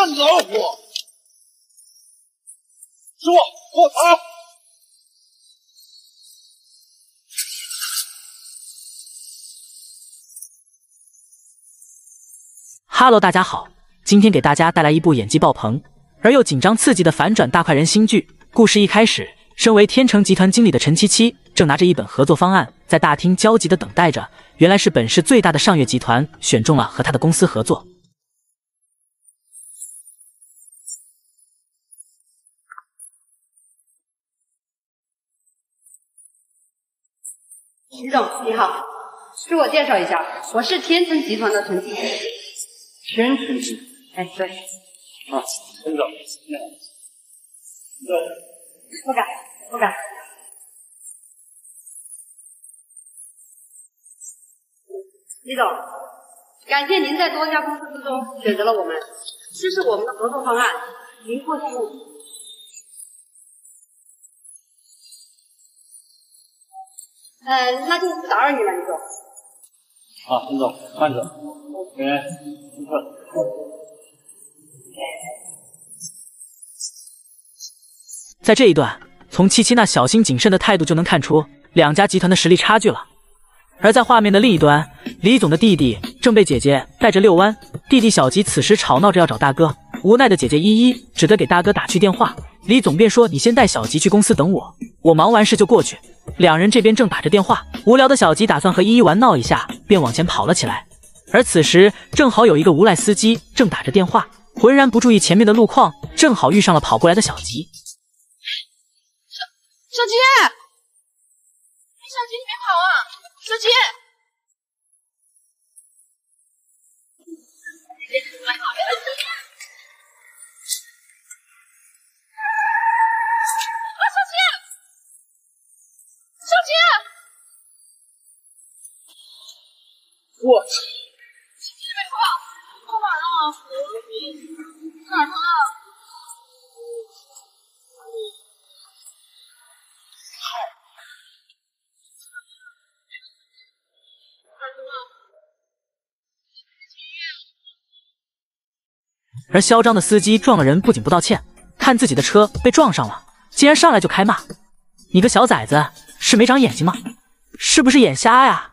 上老虎，说卧槽！哈喽，大家好，今天给大家带来一部演技爆棚而又紧张刺激的反转大快人心剧。故事一开始，身为天成集团经理的陈七七正拿着一本合作方案，在大厅焦急的等待着。原来是本市最大的上月集团选中了和他的公司合作。徐总，你好，自我介绍一下，我是天成集团的陈经理。天成集团，哎，对，啊，陈总，对，不敢，不敢。李总，感谢您在多家公司之中选择了我们，这是我们的合作方案，您过目。嗯，那就不打扰你了，李总。好，李总，慢着，来。在这一段，从七七那小心谨慎的态度就能看出两家集团的实力差距了。而在画面的另一端，李总的弟弟正被姐姐带着遛弯，弟弟小吉此时吵闹着要找大哥，无奈的姐姐依依只得给大哥打去电话。李总便说：“你先带小吉去公司等我，我忙完事就过去。”两人这边正打着电话，无聊的小吉打算和依依玩闹一下，便往前跑了起来。而此时，正好有一个无赖司机正打着电话，浑然不注意前面的路况，正好遇上了跑过来的小吉。小小吉，小吉，你别跑啊！小吉，我去！哪疼啊？而嚣张的司机撞了人，不仅不道歉，看自己的车被撞上了，竟然上来就开骂：“你个小崽子，是没长眼睛吗？是不是眼瞎呀？”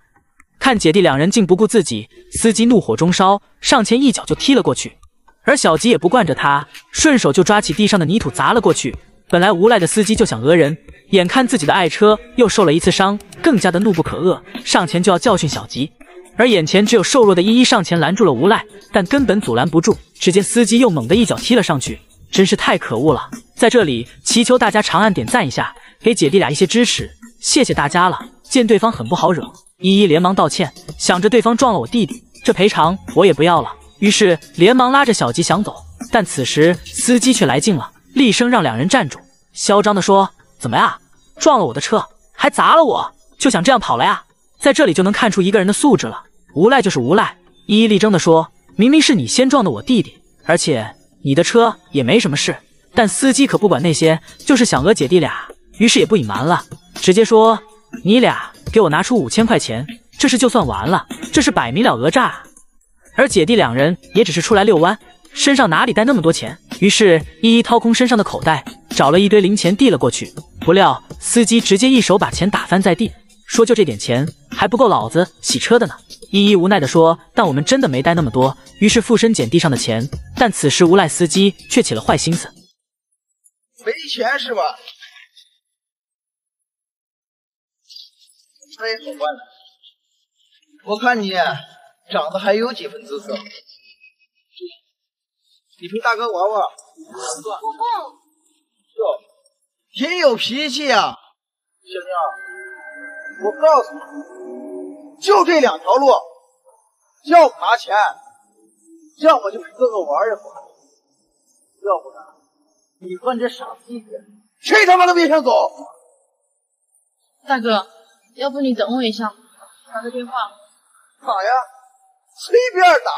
看姐弟两人竟不顾自己，司机怒火中烧，上前一脚就踢了过去。而小吉也不惯着他，顺手就抓起地上的泥土砸了过去。本来无赖的司机就想讹人，眼看自己的爱车又受了一次伤，更加的怒不可遏，上前就要教训小吉。而眼前只有瘦弱的依依上前拦住了无赖，但根本阻拦不住。只见司机又猛地一脚踢了上去，真是太可恶了！在这里祈求大家长按点赞一下，给姐弟俩一些支持，谢谢大家了。见对方很不好惹，依依连忙道歉，想着对方撞了我弟弟，这赔偿我也不要了。于是连忙拉着小吉想走，但此时司机却来劲了，厉声让两人站住，嚣张的说：“怎么呀，撞了我的车还砸了我，就想这样跑了呀？”在这里就能看出一个人的素质了，无赖就是无赖。依依力争的说：“明明是你先撞的我弟弟，而且你的车也没什么事。”但司机可不管那些，就是想讹姐弟俩，于是也不隐瞒了，直接说：“你俩给我拿出五千块钱，这事就算完了。”这是摆明了讹诈。而姐弟两人也只是出来遛弯，身上哪里带那么多钱？于是依依掏空身上的口袋，找了一堆零钱递了过去。不料司机直接一手把钱打翻在地，说：“就这点钱还不够老子洗车的呢。”依依无奈地说：“但我们真的没带那么多。”于是附身捡地上的钱。但此时无赖司机却起了坏心思：“没钱是吧？那也好办，我看你。”长得还有几分姿色，你陪大哥玩玩。不不，哟，挺有脾气啊，小妞。我告诉你，就这两条路，要不拿钱，要么就陪哥哥玩一会儿，要不然你和你这傻逼谁他妈都别想走。大哥，要不你等我一下，打个电话。打呀，随便打。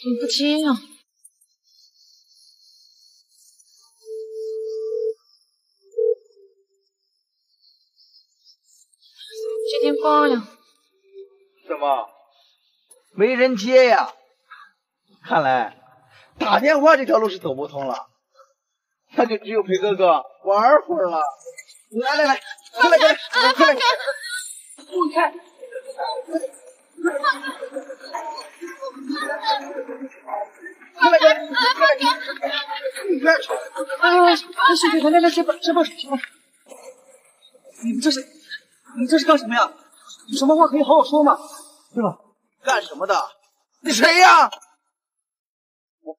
怎么不接呀？接电话呀？怎么？没人接呀？看来打电话这条路是走不通了，那就只有陪哥哥玩会儿了。来来来，快来快来快来！不开！快来快来快来！你快吵！啊，兄弟，来来来，先放先放手，先放手。你们这是你们这是干什么呀？有什么话可以好好说嘛，对吧？干什么的？你谁呀？我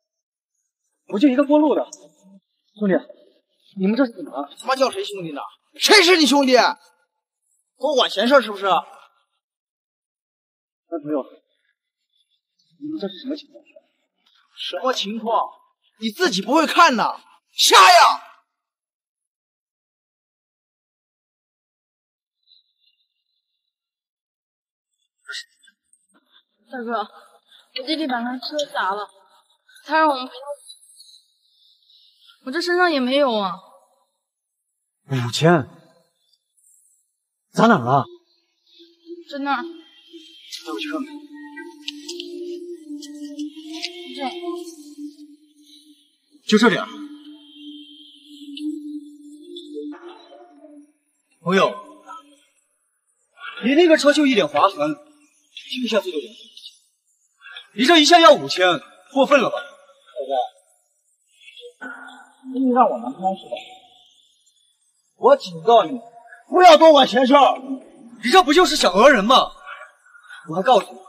我就一个过路的，兄弟，你们这是怎么了？他妈叫谁兄弟呢？谁是你兄弟？多管闲事是不是？男朋友，你们这是什么情况？什么情况？你自己不会看呐？瞎呀！大哥，我弟弟把他车砸了，他让我们赔他，我这身上也没有啊。五千，砸哪了？在那儿。带我去看看。这，就这点儿。朋友，你那个车就一点划痕，一下这就两你这一下要五千，过分了吧？宝贝，你让我难堪是吧？我警告你，不要多管闲事。你这不就是想讹人吗？我还告诉你，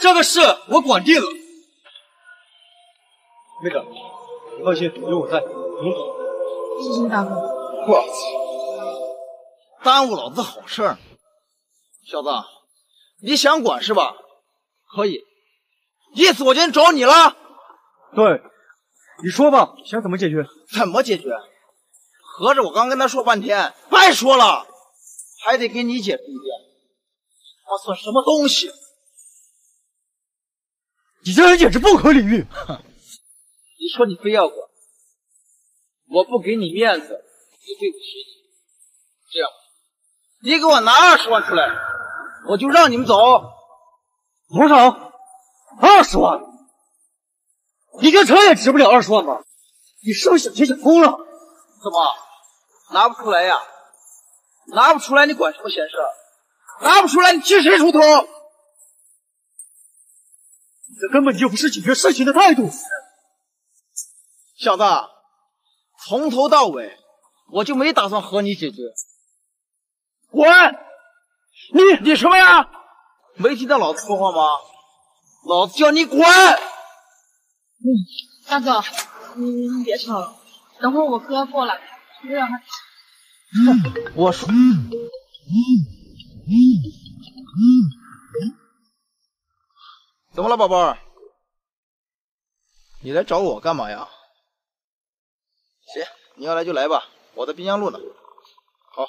这个事我管定了。妹子，你放心，有我在，不用走。谢谢大哥。我操！耽误老子好事儿。小子，你想管是吧？可以。意思我今天找你了。对，你说吧，想怎么解决？怎么解决？合着我刚跟他说半天，白说了，还得给你解释一遍。他算什么东西？你这人简直不可理喻！哼！你说你非要管，我不给你面子，就对不起你。这样，你给我拿二十万出来，我就让你们走。多少？二十万？你这车也值不了二十万吧？你是不是想钱想疯了？怎么拿不出来呀？拿不出来，你管什么闲事？拿不出来，你替谁出头？这根本就不是解决事情的态度。小子，从头到尾我就没打算和你解决。滚！你你什么呀？没听到老子说话吗？老子叫你滚！嗯，大哥，你你别吵了，等会儿我哥过来，就让他。嗯，我说。怎么了，宝贝儿？你来找我干嘛呀？行，你要来就来吧，我在滨江路呢。好。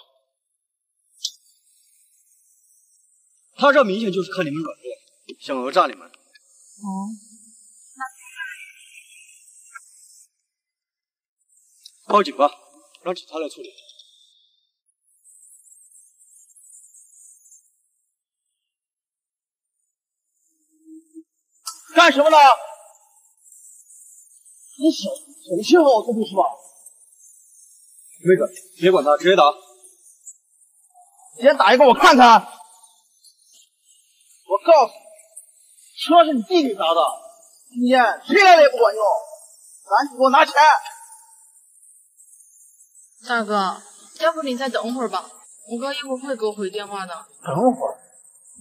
他这明显就是看你们软弱，想讹诈你们。哦，报警吧，让警察来处理。干什么呢？你小小心和我作对是吧？妹子，别管他，直接打。先打一个我看看。我告诉你，车是你弟弟砸的，今天谁来了也不管用，赶紧给我拿钱。大哥，要不你再等会儿吧，我哥一会儿会给我回电话的。等会儿？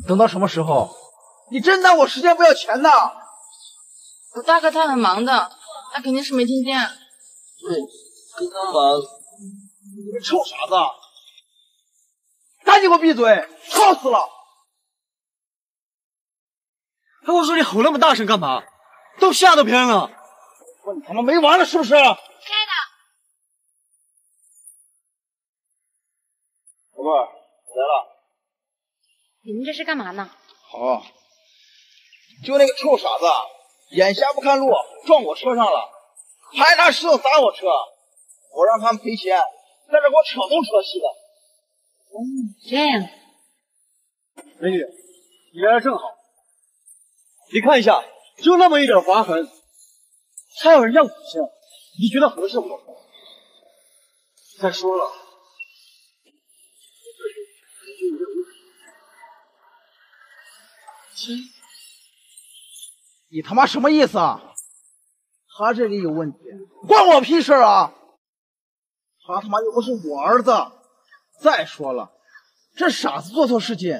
等到什么时候？你真当我时间不要钱呐？我大哥他很忙的，他肯定是没听见。对，真他妈，你个臭傻子，赶紧给我闭嘴，吵死了！哎，我说你吼那么大声干嘛？都吓到别人了。我你他妈没完了是不是？亲爱的，宝贝儿来了。你们这是干嘛呢？好，就那个臭傻子，眼瞎不看路，撞我车上了，还拿石头砸我车，我让他们赔钱，在这给我扯东扯西的。哦，这样。美女，你来的正好。你看一下，就那么一点划痕，还有人要五千，你觉得合适不？再说了，你他妈什么意思啊？他这里有问题，关我屁事啊！他他妈又不是我儿子。再说了，这傻子做错事情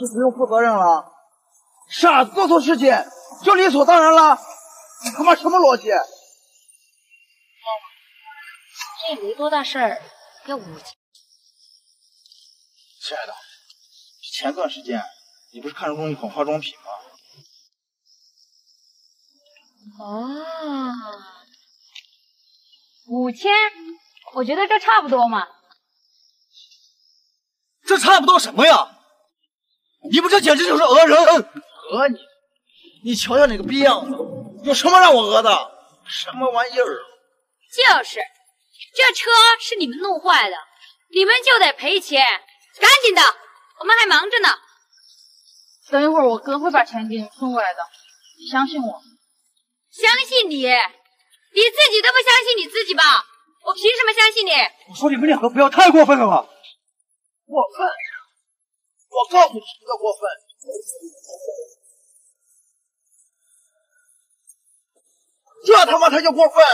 就不用负责任了？傻子做错事情就理所当然了？你他妈什么逻辑？这也没多大事儿，要五千。亲爱的，前段时间你不是看中一款化妆品吗？哦，五千，我觉得这差不多嘛。这差不多什么呀？你们这简直就是讹人！讹你？你瞧瞧你个逼样子，有什么让我讹的？什么玩意儿？就是，这车是你们弄坏的，你们就得赔钱。赶紧的，我们还忙着呢。等一会儿我哥会把钱给你送过来的，你相信我。相信你？你自己都不相信你自己吧？我凭什么相信你？我说你们两个不要太过分了吧！过分？我告诉你什么叫过分？这他妈才叫过分！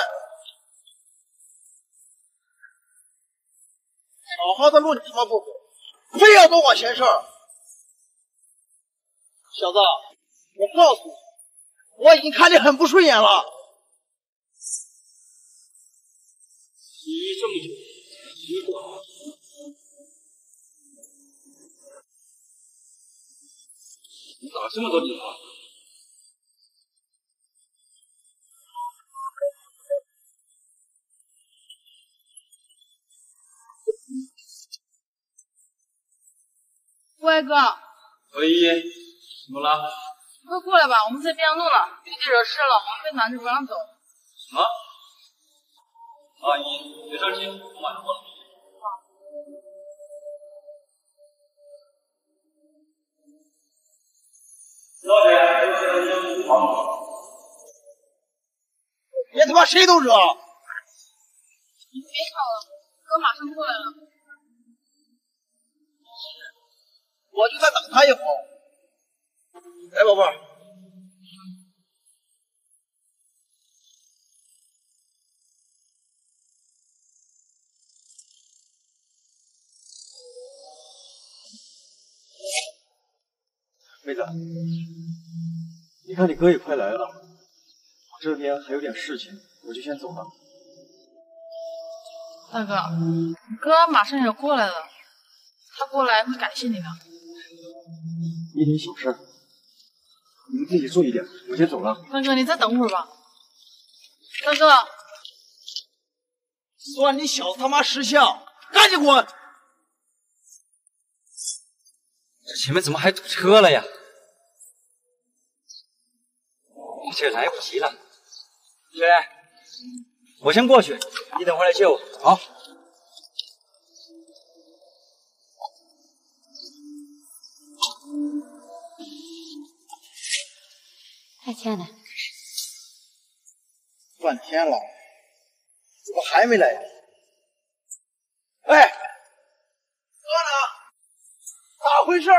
好好的路你他妈不走，非要多管闲事儿！小子，我告诉你，我已经看你很不顺眼了。你这么久，洗不好。你打这么多电话？喂，哥。何依，怎么了？快过来吧，我们在边上弄了，弟弟惹事了，我们被拦着不让走。什么？阿姨，别着急，我马上过来。别他妈谁都惹！你别吵了，哥马上过来了。我就再等他一会儿。来，宝贝儿。妹子，你看你哥也快来了，我这边还有点事情，我就先走了。大哥，哥马上也过来了，他过来会感谢你的。一点小事，你们自己注意点，我先走了。大哥，你再等会儿吧。大哥，算你小子他妈识相，赶紧滚！这前面怎么还堵车了呀？这来不及了，姐，我先过去，你等会来接我。好。哎，亲爱的，半天了，怎么还没来？哎，哥呢？咋回事啊？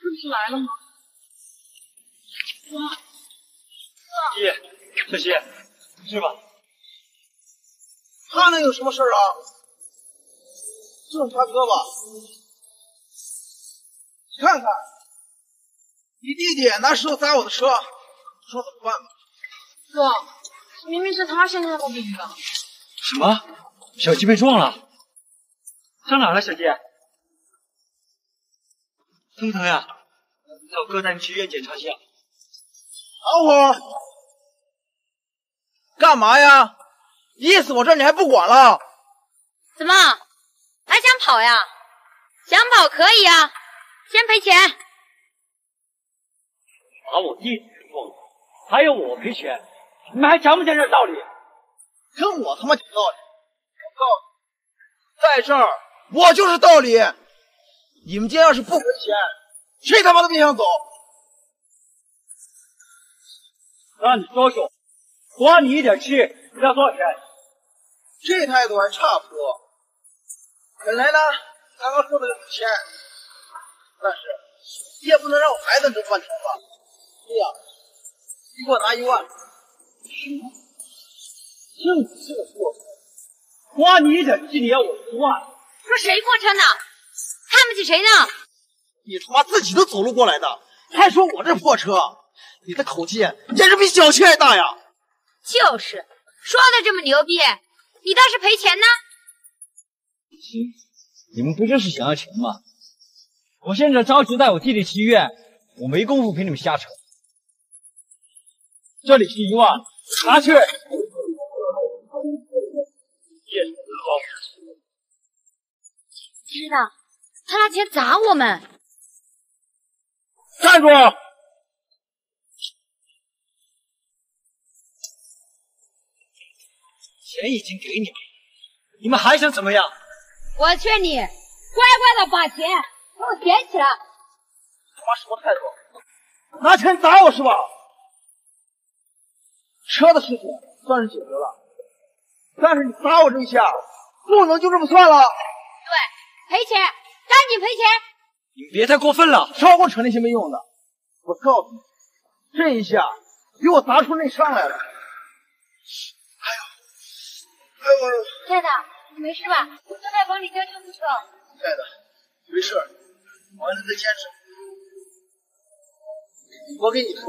不是来了吗？哥，姨，小溪，去吧。他能有什么事啊？就是他哥吧？你看看，你弟弟拿石头砸我的车，说怎么办吧？哥，明明是他先看到弟弟的。什么？小鸡被撞了？伤哪了，小鸡？疼不疼呀？让我哥带你去医院检查一下。等会儿，干嘛呀？意思我这你还不管了？怎么还想跑呀？想跑可以啊，先赔钱。把我弟弟给撞了，还要我赔钱？你们还讲不讲点道理？跟我他妈讲道理？我告诉你，在这儿我就是道理。你们今天要是不赔钱，谁他妈都别想走。让你说说，花你一点气，你要多少钱？这态度还差不多。本来呢，刚刚说的五千，但是你也不能让我孩子挣半天吧？对呀，你给我拿一万。什么？就你这个货色，花你一点漆，你要我一万？说谁破车呢？看不起谁呢？你他妈自己都走路过来的，还说我这破车？你的口气简直比小气还大呀！就是说的这么牛逼，你倒是赔钱呢？行，你们不就是想要钱吗？我现在着急带我弟弟去医院，我没工夫陪你们瞎扯。这里是一万，拿去。知道，他拿钱砸我们！站住！钱已经给你们，你们还想怎么样？我劝你乖乖的把钱给我捡起来。他妈什么态度？拿钱砸我是吧？车的事情算是解决了，但是你砸我这一下，不能就这么算了。对，赔钱，赶紧赔钱！你们别太过分了，少给我扯那些没用的。我告诉你，这一下给我砸出内伤来了。哎呦，哎呦，亲爱的，你没事吧？我正在帮你叫救护车。亲爱的，没事，我还是在坚持。我跟你说，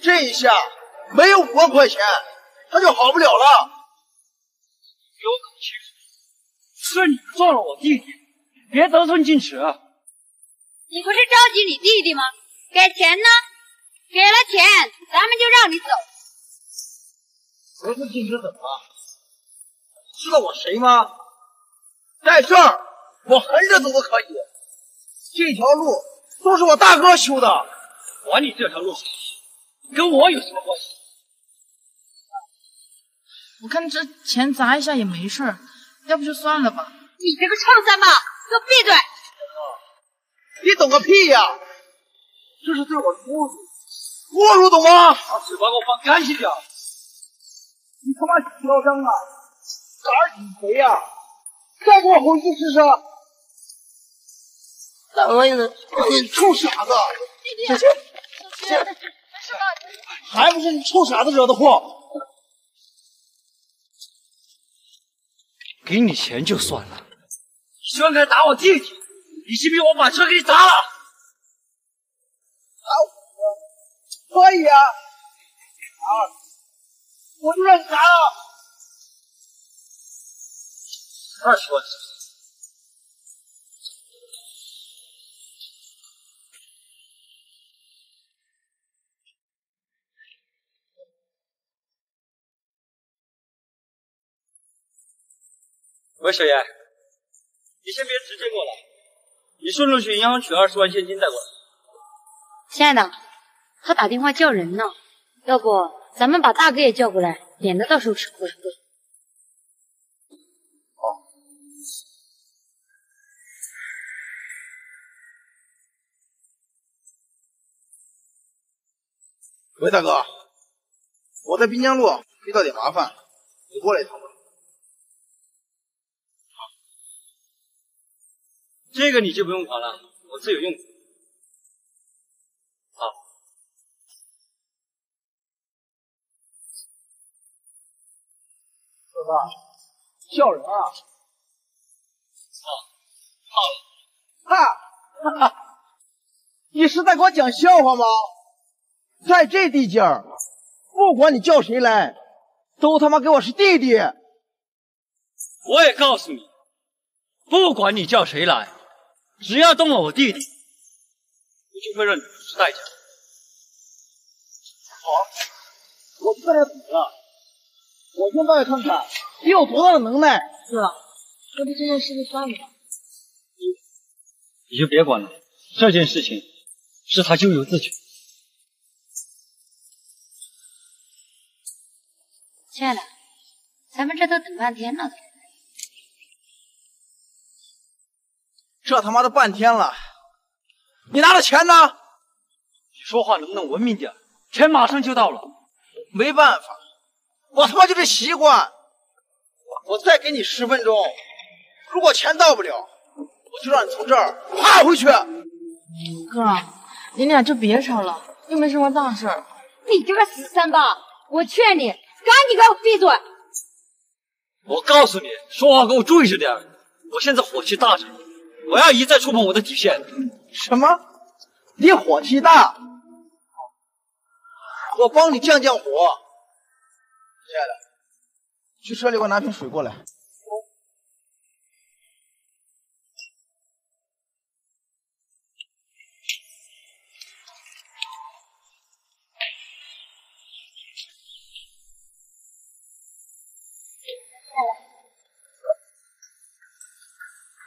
这一下没有五万块钱，他就好不了了。给我搞清楚，是你撞了我弟弟，别得寸进尺。你不是着急你弟弟吗？给钱呢？给了钱，咱们就让你走。得寸进尺怎么了？知道我谁吗？在这儿，我横着走都可以。这条路都是我大哥修的，管你这条路跟我有什么关系？我看这钱砸一下也没事儿，要不就算了吧。你这个臭三宝，给我闭嘴！你懂个屁呀！这是对我的侮辱，侮辱懂吗？把嘴巴给我放干净点！你他妈嚣张啊！胆儿挺肥呀！再给我回去试试！怎么的？你臭傻子！弟弟，小心，没事吧？还不是你臭傻子惹的祸！给你钱就算了，居然敢打我弟弟！你信不信我把车给你砸了？打我？可以啊！啊！我就让你砸了！二十万。喂，小严，你先别直接过来，你顺路去银行取二十万现金带过来。亲爱的，他打电话叫人呢，要不咱们把大哥也叫过来，免得到时候吃亏。喂，大哥，我在滨江路遇到点麻烦，你过来一趟吧。这个你就不用管了，我自有用处。好，哥哥，叫人啊！好，哈，哈哈，你是在给我讲笑话吗？在这地界儿，不管你叫谁来，都他妈给我是弟弟。我也告诉你，不管你叫谁来，只要动了我弟弟，我就会让你付出代价。好，我不在这等了，我先过来看看你有多大的能耐。哥，要不这件事就算了吧。你就别管了，这件事情是他咎由自取。亲爱的，咱们这都等半天了。这他妈的半天了，你拿了钱呢？你说话能不能文明点？钱马上就到了。没办法，我他妈就这习惯。我再给你十分钟，如果钱到不了，我就让你从这儿爬回去。哥，你俩就别吵了，又没什么大事儿。你这个死三八，我劝你赶紧给我闭嘴！我告诉你，说话给我注意着点。我现在火气大着，我要一再触碰我的底线。什么？你火气大？我帮你降降火。亲爱的，去车里给我拿瓶水过来。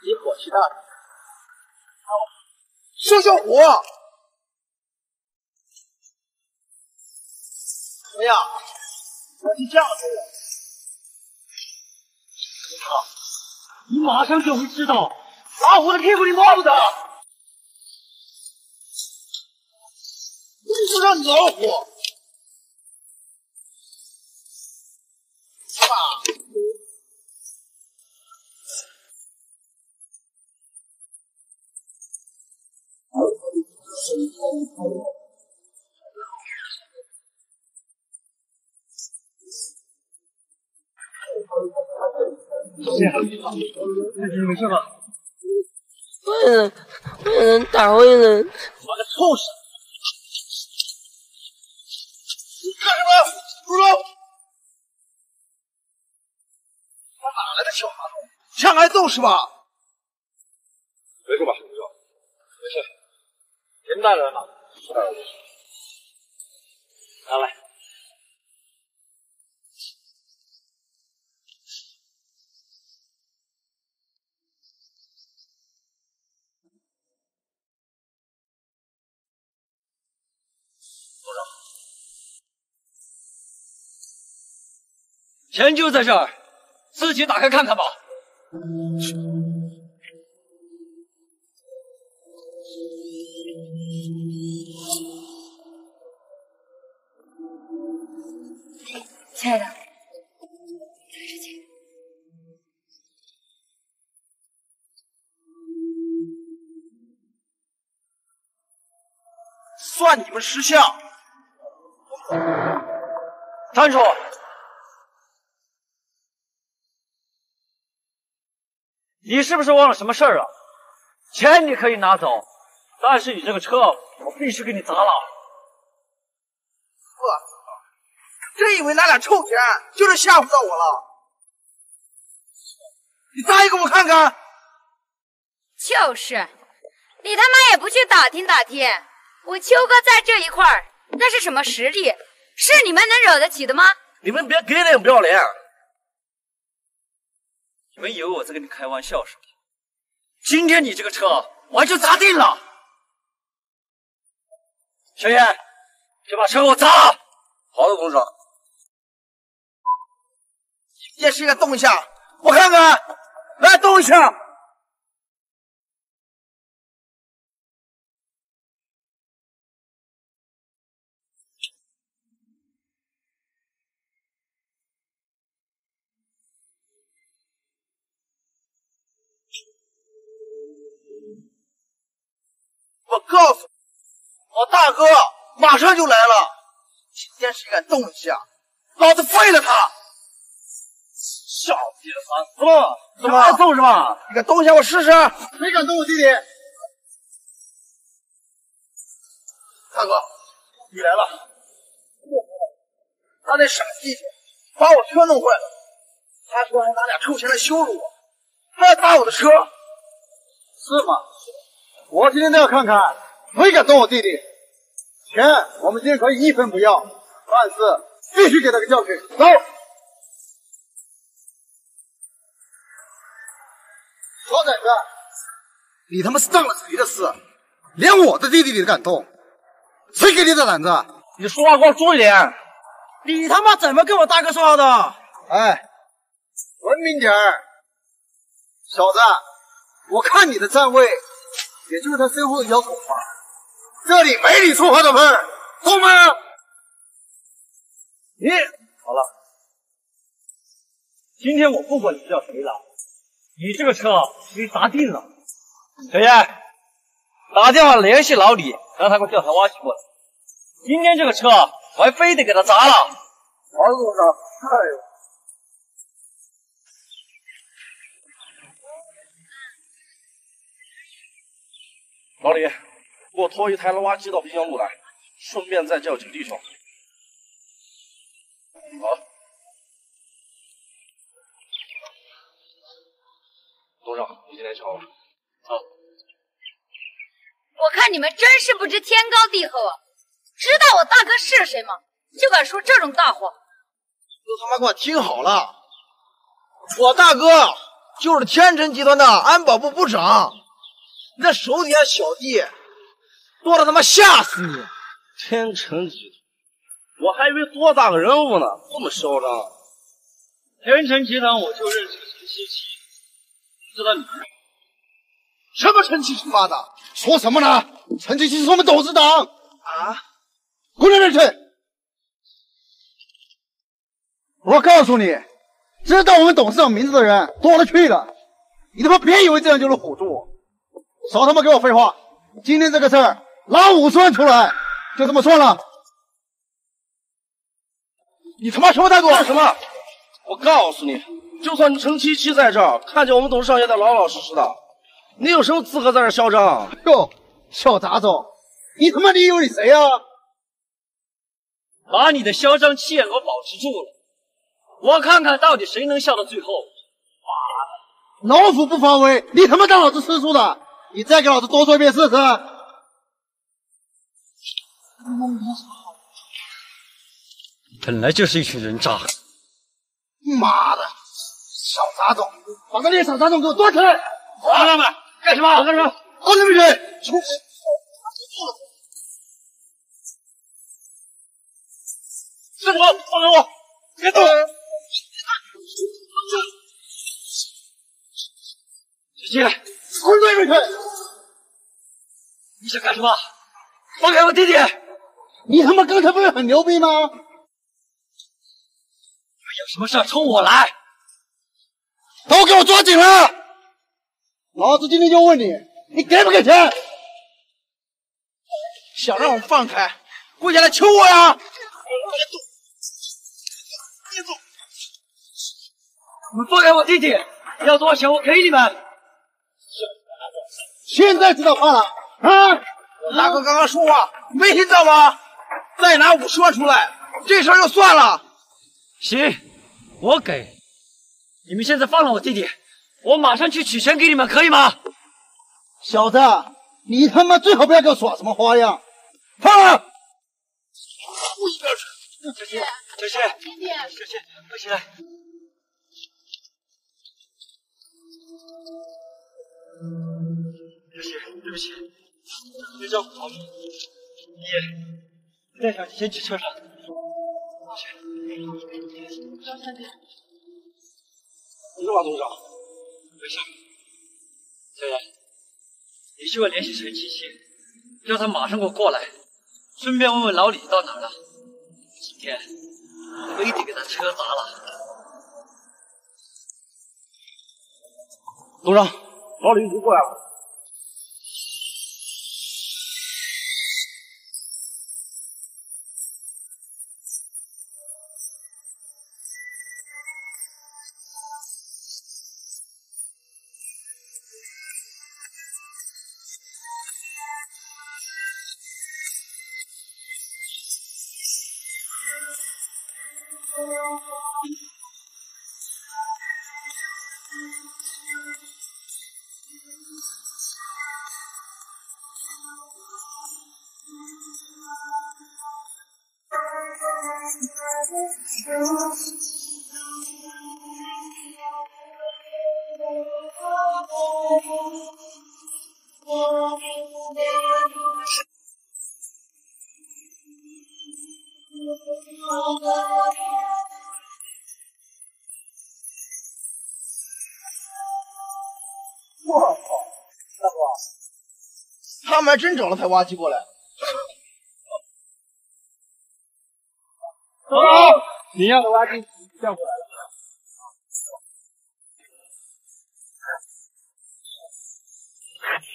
你火气大，消消火。怎么样？火气降了没有？你马上就会知道，老虎的屁股你摸不得。我就让你老虎。爸。你没事吧？坏人，坏人打坏人！妈个臭傻！你干什么？住手！他哪来的小滑头？想挨揍是吧？没事吧，没事，没事。钱带来了吗？带来了。拿来。钱就在这儿，自己打开看看吧。亲爱的，这是钱。算你们识相！站住！你是不是忘了什么事儿了？钱你可以拿走，但是你这个车我必须给你砸了。我操！真以为拿俩臭钱就是吓唬到我了？你砸一个我看看！就是，你他妈也不去打听打听，我秋哥在这一块儿那是什么实力？是你们能惹得起的吗？你们别给脸不要脸！你们以为我在跟你开玩笑是吧？今天你这个车我就砸定了！小叶，就把车给我砸了！好的，董事长。也谁敢动一下？我看看，来动一下！我告诉你，我大哥马上就来了。今天谁敢动一下，老子废了他！小瘪三，怎么怎么挨揍是吧？你敢动一下我试试？谁敢动我弟弟？大哥，你来了。他那傻弟弟把我车弄坏了，他说还拿俩臭钱来羞辱我，还要砸我的车。是吗？我今天都要看看谁敢动我弟弟。钱我们今天可以一分不要，但是必须给他个教训。走。小崽子，你他妈是当了谁的事？连我的弟弟你都敢动？谁给你的胆子？你说话给我注意点！你他妈怎么跟我大哥说话的？哎，文明点儿，小子，我看你的站位，也就是他身后的一条狗吧。这里没你说话的份儿，懂吗？你好了，今天我不管你叫谁了，你这个车你砸定了。小燕，打电话联系老李，让他给我调台挖起过来。今天这个车我还非得给他砸了。王，董事长。哎呦。老李，给我拖一台挖机到滨江路来，顺便再叫几个弟兄。好。董事长，你今天瞧了。好。我看你们真是不知天高地厚啊！知道我大哥是谁吗？就敢说这种大话！都他妈给我听好了，我大哥就是天辰集团的安保部部长。那手底下小弟多的他妈吓死你！天成集团，我还以为多大个人物呢，这么嚣张。天成集团我就认识陈七七，不知道你什么陈七七妈的？说什么呢？陈七七是我们董事长啊！滚出去！我告诉你，知道我们董事长名字的人多了去了，你他妈别以为这样就能唬住我！少他妈给我废话！今天这个事儿拿五十万出来，就这么算了。你他妈什么态度？干什么？我告诉你，就算陈七七在这儿，看见我们董事长也得老老实实的。你有什么资格在这嚣张？哟，小杂种，你他妈你以为你谁呀？把你的嚣张气焰给我保持住了，我看看到底谁能笑到最后。妈的，老虎不发威，你他妈当老子吃素的？你再给老子多说一遍试试！本来就是一群人渣！妈的，小杂种，把那些小杂种给我端起来！老板们，干什么？干什么？滚出去！出！师傅，放开我！别动！小七。滚出去！你想干什么？放开我弟弟！你他妈刚才不是很牛逼吗？有什么事冲我来！都给我抓紧了！老子今天就问你，你给不给钱？想让我放开，跪下来求我呀！别动！别动！你们放开我弟弟！要多少钱我给你们！现在知道怕了啊！大哥刚刚说话没听到吗？再拿五十万出来，这事儿就算了。行，我给。你们现在放了我弟弟，我马上去取钱给你们，可以吗？小子，你他妈最好不要给我耍什么花样！放了！我一边去。小心，小心，弟弟，小心，快起来！小谢，对不起，没照顾好你。你带小姐先去车上。小谢，张小姐，你干嘛，董事长？没事。小燕，你去我联系陈七七，叫他马上给我过来，顺便问问老李到哪了。今天非得给他车砸了。董事长，老李已经过来了。还真找了台挖机过来。走，你要的挖机调过来了。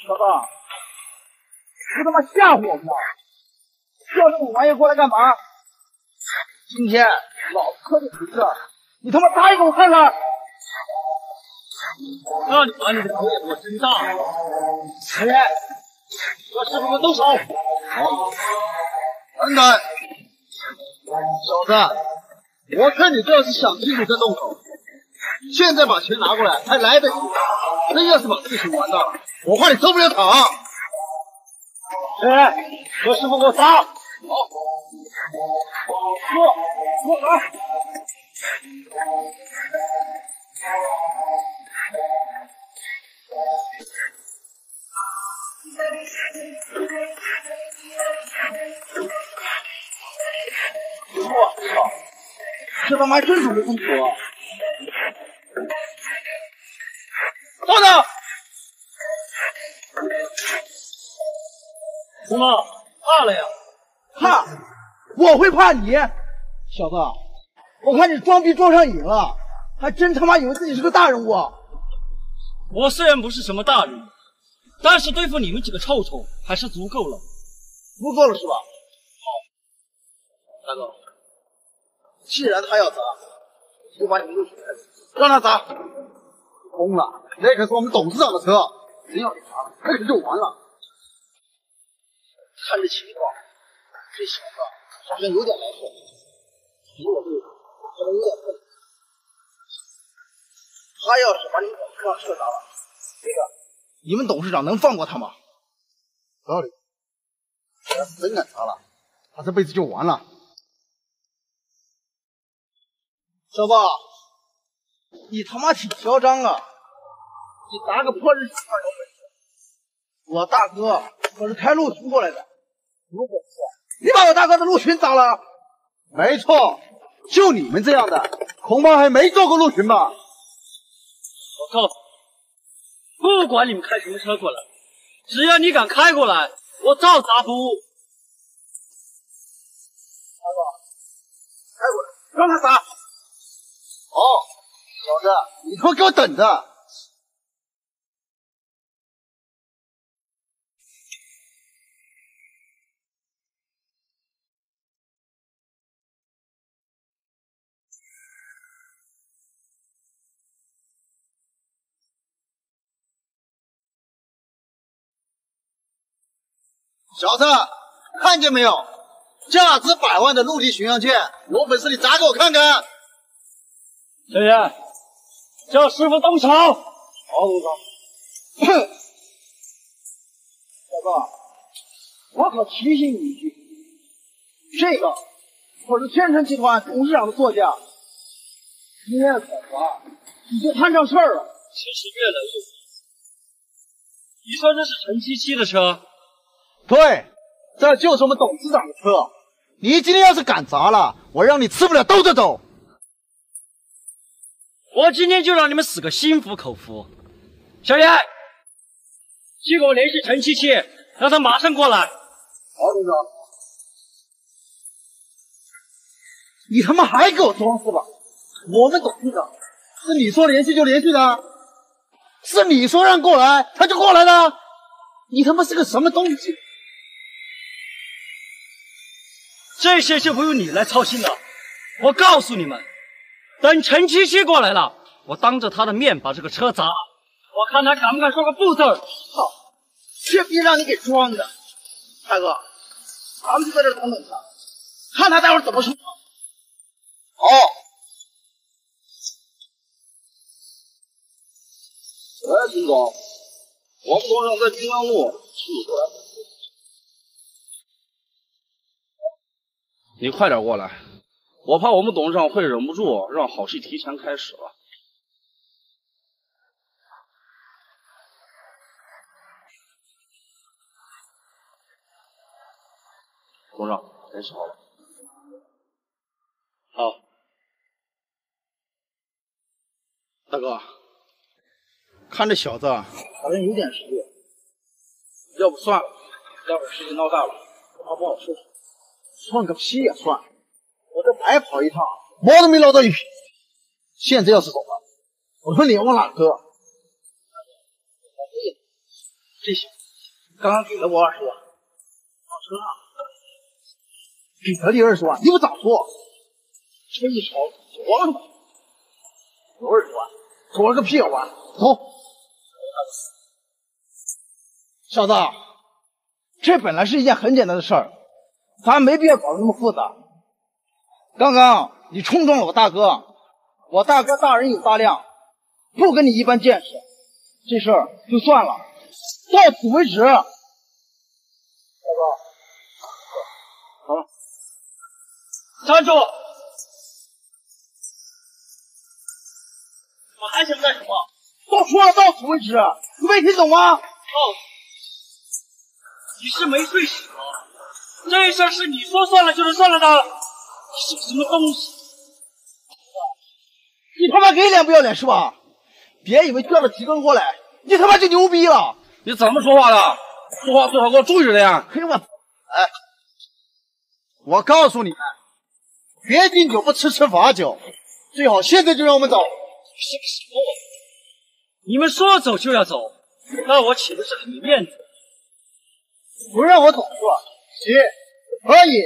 老大，你他妈吓唬我们呢？叫这种玩意过来干嘛？今天老子磕这几个，你他妈答应给我看看！那你把你的头也给我睁大！来人，给师傅们动手！好，等等，小子，我看你这要是想清楚再动手，现在把钱拿过来还来得及。真要是把事情完大了，我怕你收不了场。来人，给师傅给我杀！好，坐，坐好。我操！这他妈真准备动手啊！等等，怎么怕了呀？怕？我会怕你？小子，我看你装逼装上瘾了，还真他妈以为自己是个大人物！我虽然不是什么大人物，但是对付你们几个臭虫还是足够了。足够了是吧？好大哥，既然他要砸，就把你们录取来，让他砸。疯了，那可是我们董事长的车，真要是砸了，那可就完了。看这情况，这小子好像有点来头。可能有点笨。他要是把你董事长车砸了，这个你们董事长能放过他吗？有道理。他要是真敢砸了，他这辈子就完了。小子，你他妈挺嚣张啊！你砸个破日系串有本事？我大哥可是开陆巡过来的，有本事你把我大哥的陆巡砸了？没错，就你们这样的，恐怕还没做过陆巡吧？我告诉你，不管你们开什么车过来，只要你敢开过来，我照砸不误。大哥，开过来，让他砸。哦，小子，你他妈给我等着！小子，看见没有？价值百万的陆地巡洋舰，有本事你砸给我看看！小严，叫师傅动手！好，董事长。哼，小子，我可提醒你一句，这个可是天成集团董事长的座驾，今天的考察你就摊上事儿了。其实越来越……你说这是陈七七的车？对，这就是我们董事长的车。你今天要是敢砸了，我让你吃不了兜着走。我今天就让你们死个心服口服。小严，去给我联系陈七七，让他马上过来。好，董事长。你他妈还给我装是吧？我们董事长是你说联系就联系的，是你说让过来他就过来的。你他妈是个什么东西？这些就不用你来操心了。我告诉你们，等陈七七过来了，我当着他的面把这个车砸了，我看他敢不敢说个不字儿。操，这逼让你给装的！大哥，咱们就在这等等他，看他待会儿怎么说。好。喂，秦总，我们董事长在平安路去过来。你快点过来，我怕我们董事长会忍不住让好戏提前开始了。董事长，联系好了。好，大哥，看这小子好像有点实力，要不算了，待会儿事情闹大了，怕不好收拾。算个屁呀、算！我这白跑一趟，毛都没捞到一匹。现在要是走了，我说脸往哪搁？这些刚刚给了我二十万，跑车上给了你二十万，你不早说？这一吵着了吗？有二十万，躲了个屁啊！走，小子，这本来是一件很简单的事儿，咱没必要搞得那么复杂。刚刚你冲撞了我大哥，我大哥大人有大量，不跟你一般见识，这事儿就算了，到此为止。大哥，好了，站住！我还想干什么？都说了到此为止，你没听懂吗？哦你，是没睡醒吗！这事儿是你说算了就是算了的，你是什么东西？你他妈给脸不要脸是吧？别以为叫了几个过来，你他妈就牛逼了！你怎么说话的？说话最好给我注意着点。嘿我，哎，我告诉你们，别敬酒不吃吃罚酒，最好现在就让我们走。是个什么？你们说走就要走，那我岂不是很没面子？不让我走是吧？行，可以。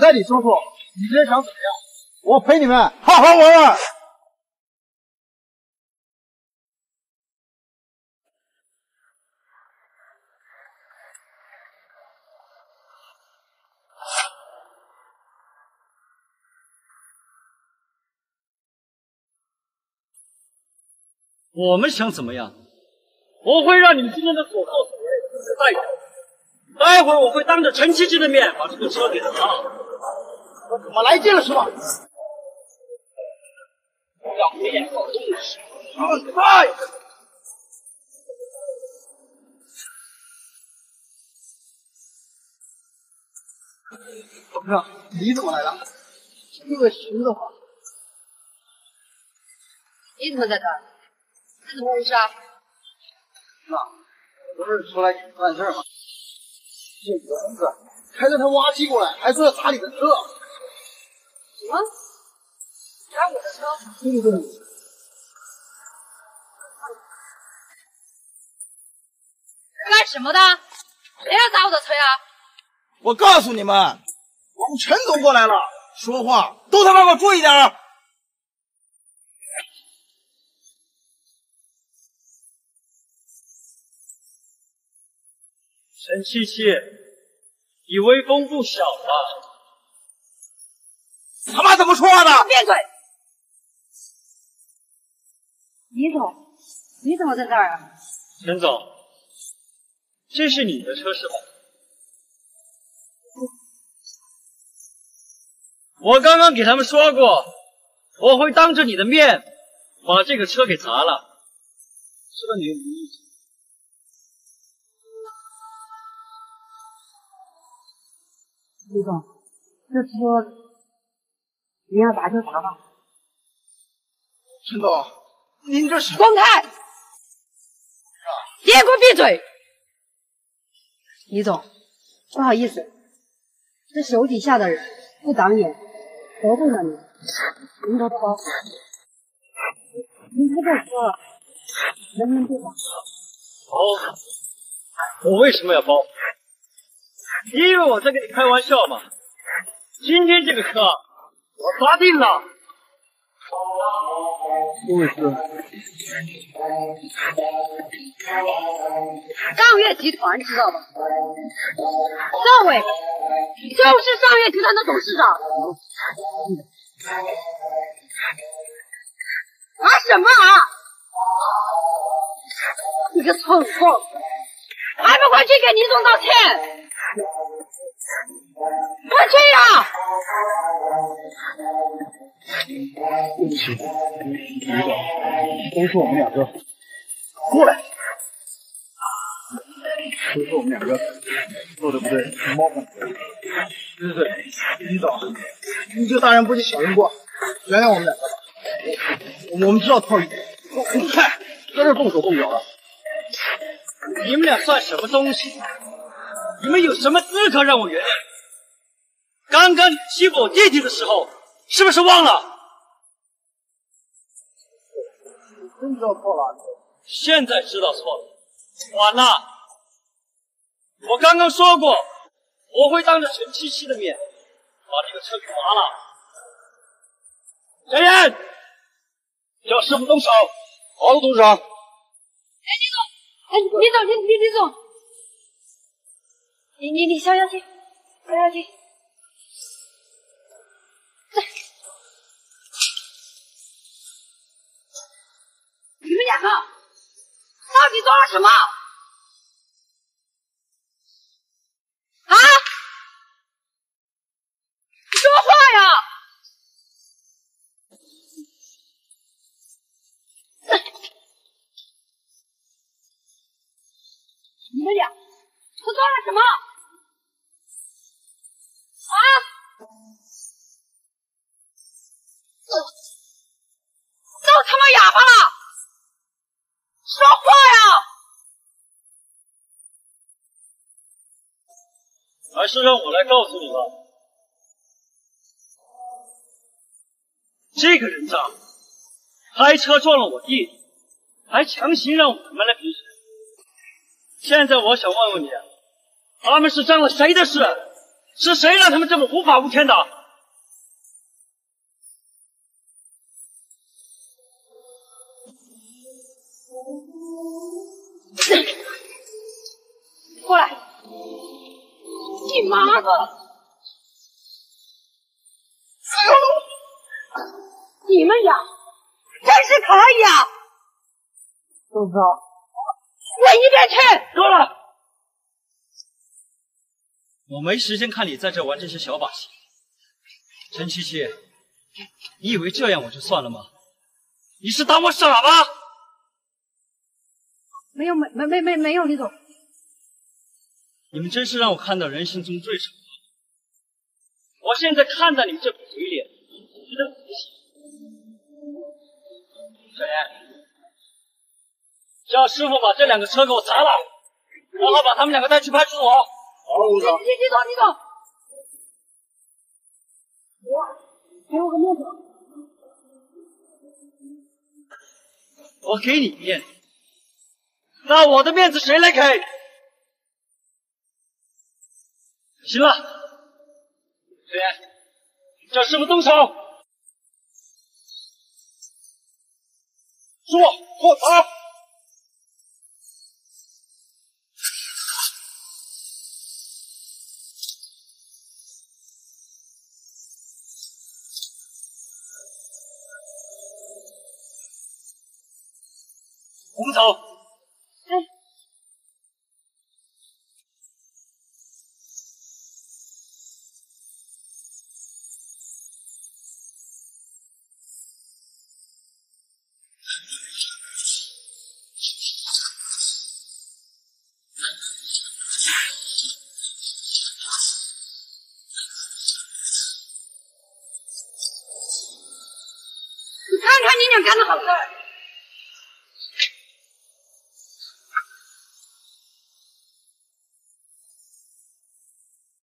那你说说，你今天想怎么样？我陪你们好好玩玩。我们想怎么样？我会让你们今天的所作所为付出代价。待会儿我会当着陈七七的面把这个车给砸了。我怎么来劲了是吧？要没眼光的东西！放开！董事长，你怎么来了？这个徐的话，你怎么在这儿？是怎么回事啊？那不是出来办事吗？开着他挖机过来，还说要砸你的车。什么？砸我的车？对对对。干什么的？谁要砸我的车呀？我告诉你们，我们陈总过来了，说话都他妈给我注意点儿。陈七七，你威风不小啊！他妈怎么说话的？闭嘴！李总，你怎么在这儿啊？陈总，这是你的车是吧？我刚刚给他们说过，我会当着你的面把这个车给砸了，知道你有什么意思？李总，这车你要砸就砸吧。陈总，您这是滚开！你也给我闭嘴！李总，不好意思，这手底下的人不长眼，得罪了您，您都不包。您开这车了，能不能别打？包？我为什么要包？你以为我在跟你开玩笑吗？今天这个车我砸定了。不是，上月集团知道吧？赵伟就是上月集团的董事长。啊什么啊！你个蠢货，还不快去给李总道歉！快去呀！对不起，李总，都是我们两个，过来，都是我们两个做的不对，冒犯你。对对对，李总，你这大人不计小人过，原谅我们两个吧。我我们知道套路，嗨，在这动手动脚的。你们俩算什么东西？你们有什么资格让我原谅你？刚刚你欺负我弟弟的时候，是不是忘了？真知道错了。现在知道错了，晚了。我刚刚说过，我会当着陈七七的面把这个车给砸了。小燕，叫师傅动手。好的，董事长。哎，李总，哎，李总，李李李总，你你你消消气，消消气。你们两个到底做了什么？啊！说话呀！你们俩，都做了什么？啊！都他妈哑巴了！说话呀！还是让我来告诉你吧。这个人渣，开车撞了我弟弟，还强行让我们来赔钱。现在我想问问你，他们是沾了谁的事？是谁让他们这么无法无天的？过来！你妈的！你们俩真是可以啊！董事长，滚一边去！够了！我没时间看你在这玩这些小把戏。陈七七，你以为这样我就算了吗？你是当我傻吗？没有，没没没没没有，李总。你们真是让我看到人心中最丑的。我现在看到你们这副嘴脸，觉得不行。小严，叫师傅把这两个车给我砸了，然后把他们两个带去派出所。好，董事长。你你走，你走。给我个面子。我给你面子，那我的面子谁来给？行了，小严，叫师傅动手。师傅，给我砸！我们走